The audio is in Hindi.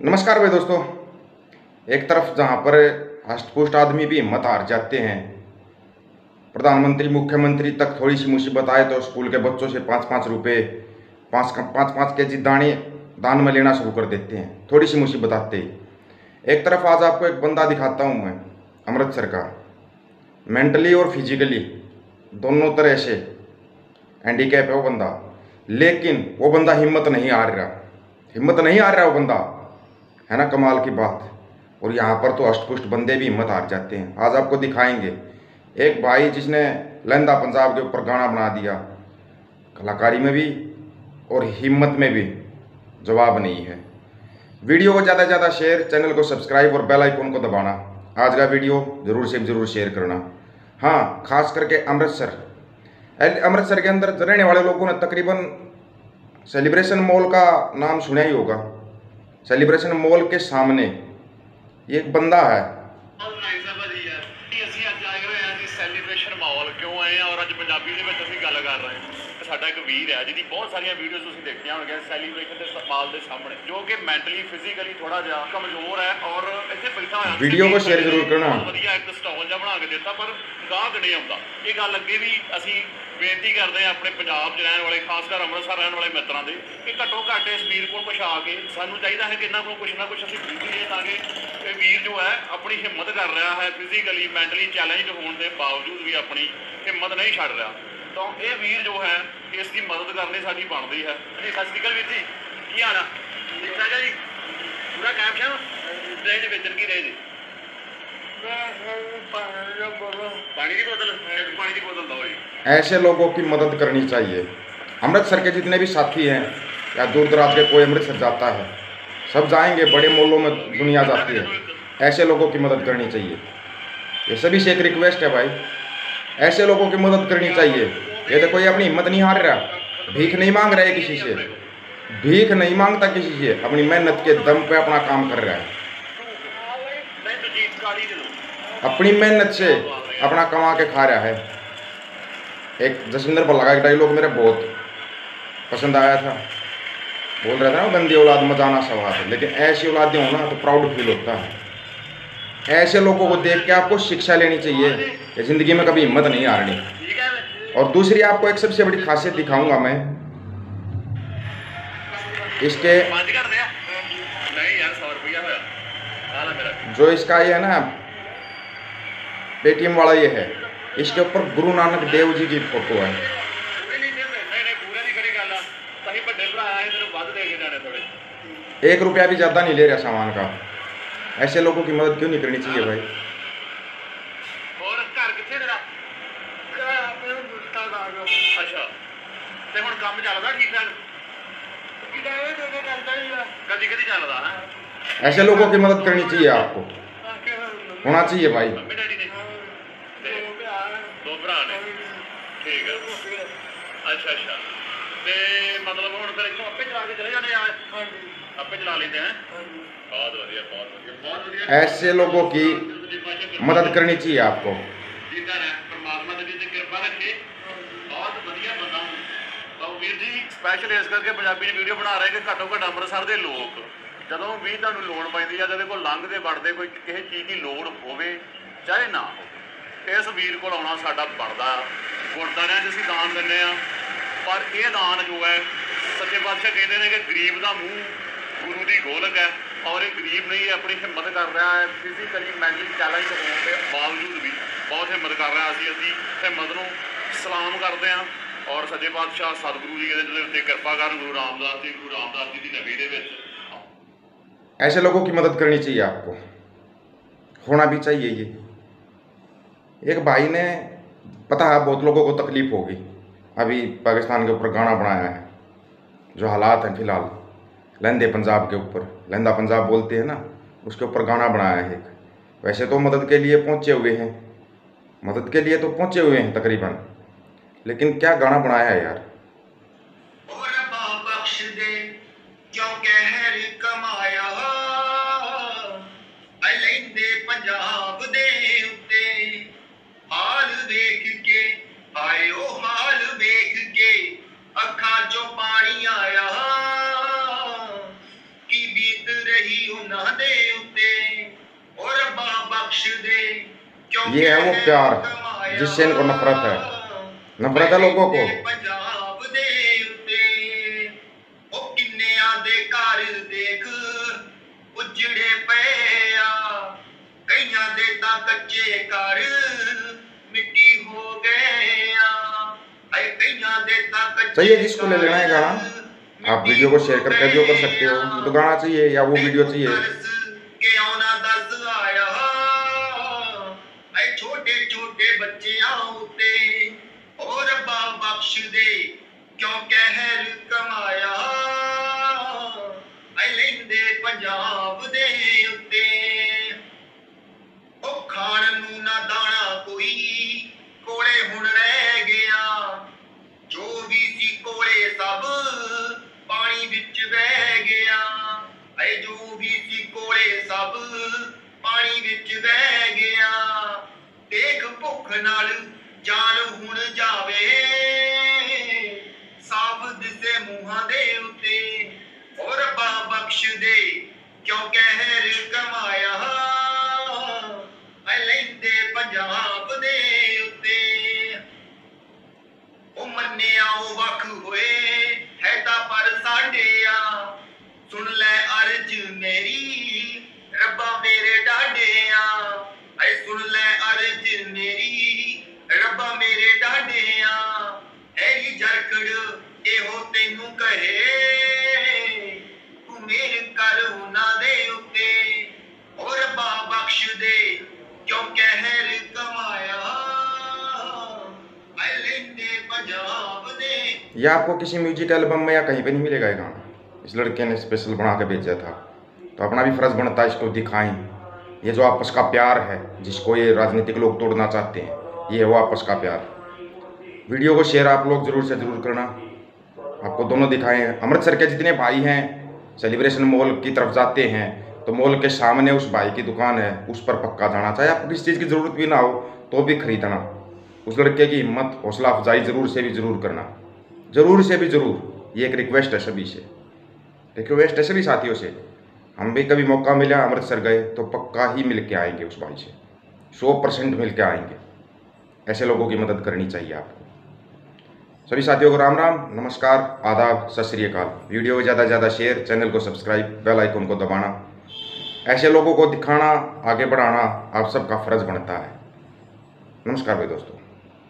नमस्कार भाई दोस्तों। एक तरफ़ जहाँ पर हष्टपुष्ट आदमी भी हिम्मत हार जाते हैं, प्रधानमंत्री, मुख्यमंत्री तक थोड़ी सी मुसीबत आए तो स्कूल के बच्चों से पाँच पाँच रुपये पाँच पाँच पाँच के जी दाने, दान में लेना शुरू कर देते हैं। थोड़ी सी मुसीबत आते ही। एक तरफ़ आज आपको एक बंदा दिखाता हूँ मैं अमृतसर का मेंटली और फिजिकली दोनों तरह से हैंडीकैप है वो बंदा। लेकिन वो बंदा हिम्मत नहीं हार रहा। हिम्मत नहीं हार रहा वो बंदा। है ना कमाल की बात? और यहाँ पर तो अष्टपुष्ट बंदे भी हिम्मत हार जाते हैं। आज आपको दिखाएँगे। एक भाई जिसने लंदा पंजाब के ऊपर गाना बना दिया। कलाकारी में भी और हिम्मत में भी जवाब नहीं है। वीडियो को ज़्यादा से ज़्यादा शेयर, चैनल को सब्सक्राइब और बेल आइकन को दबाना। आज का वीडियो ज़रूर से ज़रूर शेयर करना। हाँ खास करके अमृतसर। अमृतसर के अंदर रहने वाले लोगों ने तकरीबन सेलिब्रेशन मॉल का नाम सुना ही होगा। सेलिब्रेशन मॉल के सामने। एक बंदा है। ਵੀਰ ਹੈ ਜਿਹਦੀ ਬਹੁਤ ਸਾਰੀਆਂ ਵੀਡੀਓਜ਼ ਤੁਸੀਂ ਦੇਖੀਆਂ ਹੋਣਗੀਆਂ ਸੈਲੀਬ੍ਰੇਸ਼ਨ ਦੇ ਮਾਹੌਲ ਦੇ ਸਾਹਮਣੇ ਜੋ ਕਿ ਮੈਂਟਲੀ ਫਿਜ਼ੀਕਲੀ ਥੋੜਾ ਜਿਹਾ ਕਮਜ਼ੋਰ ਹੈ ਔਰ ਇੱਥੇ ਬੈਠਾ ਹੋਇਆ ਵੀਡੀਓ ਕੋ share ਜ਼ਰੂਰ ਕਰਨਾ। ਵਧੀਆ ਇੱਕ ਸਟਾਲ ਜਿਹਾ ਬਣਾ ਕੇ ਦਿੱਤਾ ਪਰ ਗਾਹਕ ਨਹੀਂ ਆਉਂਦਾ। ਇਹ ਗੱਲ ਅੱਗੇ ਵੀ ਅਸੀਂ ਬੇਨਤੀ ਕਰਦੇ ਹਾਂ ਆਪਣੇ ਪੰਜਾਬ 'ਚ ਰਹਿਣ ਵਾਲੇ ਖਾਸ ਕਰ ਅੰਮ੍ਰਿਤਸਰ ਰਹਿਣ ਵਾਲੇ ਮਿੱਤਰਾਂ ਦੇ ਕਿ ਘੱਟੋ ਘੱਟ ਇਸ ਵੀਰ ਕੋਲ ਆ ਕੇ ਸਾਨੂੰ ਚਾਹੀਦਾ ਹੈ ਕਿ ਇਹਨਾਂ ਕੋਲ ਕੁਛ ਨਾ ਕੁਛ ਅਸੀਂ ਖਰੀਦੀਏ ਤਾਂ ਕਿ ਇਹ ਵੀਰ ਜੋ ਹੈ ਆਪਣੀ ਹਿੰਮਤ ਕਰ ਰਿਹਾ ਹੈ ਫਿਜ਼ੀਕਲੀ ਮੈਂਟਲੀ ਚੈਲੰਜ ਹੋਣ ਦੇ ਬਾਵਜੂਦ ਵੀ ਆਪਣੀ ਹਿੰਮਤ ਨਹੀਂ ਛੱਡ ਰਿਹਾ। ਤਾਂ ਇਹ ਵੀਰ ਜੋ ਹੈ ਇਸ ਦੀ ਮਦਦ ਕਰਨੀ ਸਾਡੀ ਬਣਦੀ ਹੈ ਜੀ ਸਤਿ ਸ਼੍ਰੀ ਅਕਾਲ ਵੀਰ ਜੀ ਕੀ ਹਾਲ ਆ ਠੀਕ ਠਾਕ ਹੈ ਜੀ ਪੂਰਾ ਕਾਇਮ ਸ਼ਾਮ ਰੇਜ ਵੇਚਣ ਕੀ ਰੇਜ ਪਾਣੀ ਦੀ ਬੋਤਲ ਇੱਕ ਪਾਣੀ ਦੀ ਬੋਤਲ ਦਿਓ ਜੀ ऐसे लोगों की मदद करनी चाहिए अमृतसर के जितने भी साथी हैं या दूर दराज के कोई अमृतसर जाता है सब जाएंगे बड़े मॉलों में दुनिया जाती है ऐसे लोगों की मदद करनी चाहिए ये सभी से एक रिक्वेस्ट है भाई ऐसे लोगों की मदद करनी चाहिए ये तो कोई अपनी हिम्मत नहीं हार रहा। भीख नहीं मांग रहा है किसी से। भीख नहीं माँगता किसी से। अपनी मेहनत के दम पे अपना काम कर रहा है। अपनी मेहनत से अपना कमा के खा रहा है। एक जसिंदर भल्ला का एक डायलॉग मेरा बहुत पसंद आया था। बोल रहा था ना गंदी औलाद मजाना सवाल है लेकिन ऐसी औलादे हो ना तो प्राउड फील होता है। ऐसे लोगों को देख के आपको शिक्षा लेनी चाहिए कि ज़िंदगी में कभी हिम्मत नहीं हारनी। और दूसरी आपको एक सबसे बड़ी खासियत दिखाऊँगा मैं। इसके जो इसका ये है ना पेटीएम वाला ये है इसके ऊपर गुरु नानक देव जी की फ़ोटो है। एक रुपया भी ज़्यादा नहीं ले रहा सामान का। ऐसे लोगों की मदद क्यों नहीं करनी चाहिए भाई? ਤੇ ਹੁਣ ਕੰਮ ਚੱਲਦਾ ਠੀਕ ਠਾਕ ਕਦੀ ਕਦੀ ਚੱਲਦਾ ਹੈ ऐसे लोगों की मदद करनी चाहिए आपको होना चाहिए भाई ਮੰਮੀ ਡੈਡੀ ਨੇ ਤੇ ਦੋ ਭਰਾ ਨੇ ਠੀਕ ਹੈ ਅੱਛਾ ਅੱਛਾ ਤੇ ਮਤਲਬ ਹੁਣ ਫਿਰ ਇੱਥੋਂ ਆਪੇ ਚਲਾ ਕੇ ਚਲੇ ਜਾਂਦੇ ਆ ਆਪੇ ਚਲਾ ਲੈਂਦੇ ਆ ਬਹੁਤ ਵਧੀਆ ਬਹੁਤ ਵਧੀਆ ਬਹੁਤ ਵਧੀਆ ऐसे लोगों की मदद करनी चाहिए आपको ਜਿੰਦਾ ਰਹਿ ਪਰਮਾਤਮਾ ਦੀ ਤੇ ਕਿਰਪਾ ਰੱਖੇ ਬਹੁਤ ਵਧੀਆ ਬੰਦਾ ਤਾਂ ਵੀਰ ਜੀ ਸਪੈਸ਼ਲ ਇਸ ਕਰਕੇ ਪੰਜਾਬੀ ਦੀ ਵੀਡੀਓ ਬਣਾ ਰਹੇ ਕਿ ਘੱਟੋ ਘੱਟ ਅੰਮ੍ਰਿਤਸਰ ਦੇ ਲੋਕ, ਜਦੋਂ ਵੀ ਤੁਹਾਨੂੰ ਲੋੜ ਪੈਂਦੀ ਆ, ਜਦੋਂ ਕੋਲ ਲੰਘਦੇ, ਵੜਦੇ, ਕੋਈ ਕਿਸੇ ਚੀਜ਼ ਦੀ ਲੋੜ ਹੋਵੇ, ਚਾਹੇ ਨਾ ਹੋਵੇ, ਇਸ ਵੀਰ ਕੋਲ ਆਉਣਾ ਸਾਡਾ ਬਣਦਾ ਆ। ਗੁਰਦਾਰਿਆਂ 'ਚ ਅਸੀਂ ਦਾਨ ਦਿੰਦੇ ਆ। ਪਰ ਇਹ ਦਾਨ ਜੋ ਹੈ, ਸੱਚੇ ਪਾਤਸ਼ਾਹ ਕਹਿੰਦੇ ਨੇ ਕਿ ਗਰੀਬ ਦਾ ਮੂੰਹ ਗੁਰੂ ਦੀ ਗੋਲਕ ਹੈ, ਔਰ ਇਹ ਗਰੀਬ ਨਹੀਂ, ਇਹ ਆਪਣੀ ਹਿੰਮਤ ਕਰ ਰਿਹਾ ਹੈ। ਫਿਜ਼ੀਕਲੀ ਮੈਂਟਲੀ ਚੈਲੰਜ ਹੋਣ ਦੇ ਬਾਵਜੂਦ ਵੀ ਬਹੁਤ ਹਿੰਮਤ ਕਰ ਰਿਹਾ ਅਸੀਂ ਅਸੀਂ ਹਿੰਮਤ ਨੂੰ ਸਲਾਮ ਕਰਦੇ ਹਾਂ। ਔਰ ਸੱਚੇ ਪਾਤਸ਼ਾਹ ਸਤਿਗੁਰੂ ਜੀ ਇਹਦੇ ਉੱਤੇ ਕਿਰਪਾ ਕਰਨ ਗੁਰੂ ਰਾਮਦਾਸ ਜੀ ਗੁਰੂ ਰਾਮਦਾਸ ਜੀ ਦੀ ਨਵੀ ਦੇ ਵਿੱਚ ऐसे लोगों की मदद करनी चाहिए आपको होना भी चाहिए ये एक भाई ने पता है बहुत लोगों को तकलीफ होगी अभी पाकिस्तान के ऊपर गाना बनाया है जो हालात हैं फिलहाल लहंदे पंजाब के ऊपर लहंदा पंजाब बोलते हैं ना उसके ऊपर गाना बनाया है एक वैसे तो मदद के लिए पहुंचे हुए हैं मदद के लिए तो पहुंचे हुए हैं तकरीबन लेकिन क्या गाना बनाया है यार? ये है वो प्यार जिससे इनको नफरत है। नफरत है लोगों को। ਪੰਜਾਬ ਦੇ ਉੱਤੇ ਉਹ ਕਿੰਨਿਆਂ ਦੇ ਘਰ ਦੇਖ ਉਜੜੇ ਪਏ ਆ ਕਈਆਂ ਦੇ ਤਾਂ ਕੱਚੇ ਘਰ ਮਿੱਟੀ ਹੋ ਗਏ ਆ ਐ ਕਈਆਂ ਦੇ ਤਾਂ ਕੱਚੇ चाहिए जिसको ले लेना है गाना आप ਮਿੱਟੀ वीडियो को शेयर करके जो कर सकते हो ਗਏ ਆ। तो गाना चाहिए या वो वीडियो चाहिए ਬਖਸ਼ ਦੇ, ਕਿਉਂ ਕਹਿਰ ਕਮਾਇਆ? ਐ ਲੈਂਦੇ ਪੰਜਾਬ ਦੇ ਉੱਤੇ। ਉਹ ਖਾਣ ਨੂੰ ਨਾ ਦਾਣਾ ਕੋਈ, ਕੋਲੇ ਹੁਣ ਰਹਿ ਗਿਆ। ਜੋ ਵੀ ਸੀ ਕੋਲੇ ਸਭ ਪਾਣੀ ਵਿੱਚ ਵਹਿ ਗਿਆ। ਐ ਜੋ ਵੀ ਸੀ ਕੋਲੇ ਸਭ ਪਾਣੀ ਵਿੱਚ ਵਹਿ ਗਿਆ। ਦੇਖ ਭੁੱਖ ਨਾਲ ਜਾਨ ਹੁਣ ਜਾਵੇ। ਉਹ ਮੰਨਿਆ ਉਹ ਵੱਖ ਹੋਏ ਹੈ ਤਾਂ ਪਰ ਸਾਡੇ ਆ ਸੁਣ ਲੈ ਅਰਜ ਮੇਰੀ ਰੱਬਾ ਮੇਰੇ ਡਾਡੇ ਆ ਐ ਸੁਣ ਲੈ ਅਰਜ ਮੇਰੀ ਰੱਬਾ ਮੇਰੇ ਡਾਡੇ ये आपको किसी म्यूज़िक एल्बम में या कहीं पे नहीं मिलेगा ये गाना। इस लड़के ने स्पेशल बना के भेजा था। तो अपना भी फ़र्ज़ बनता है इसको दिखाएँ। ये जो आपस का प्यार है, जिसको ये राजनीतिक लोग तोड़ना चाहते हैं, ये है वो आपस का प्यार। वीडियो को शेयर आप लोग ज़रूर से ज़रूर करना। आपको दोनों दिखाएँ। अमृतसर के जितने भाई हैं सेलिब्रेशन मॉल की तरफ़ जाते हैं तो मॉल के सामने उस भाई की दुकान है, उस पर पक्का जाना। चाहे आपको किसी चीज़ की ज़रूरत भी ना हो तो भी खरीदना। उस लड़के की हिम्मत हौसला, अफजाई ज़रूर से भी ज़रूर करना। ज़रूर से भी ज़रूर। ये एक रिक्वेस्ट है सभी से। रिक्वेस्ट है सभी साथियों से। हम भी कभी मौका मिला, अमृतसर गए तो पक्का ही मिल के आएँगे उस भाई से। सौ परसेंट मिल के आएँगे। ऐसे लोगों की मदद करनी चाहिए आपको। सभी साथियों को राम राम, नमस्कार, आदाब, सत श्रीकाल वीडियो ज़्यादा से ज़्यादा शेयर चैनल को सब्सक्राइब बेल आइकन को दबाना। ऐसे लोगों को दिखाना, आगे बढ़ाना, आप सबका फ़र्ज़ बनता है। नमस्कार भाई दोस्तों।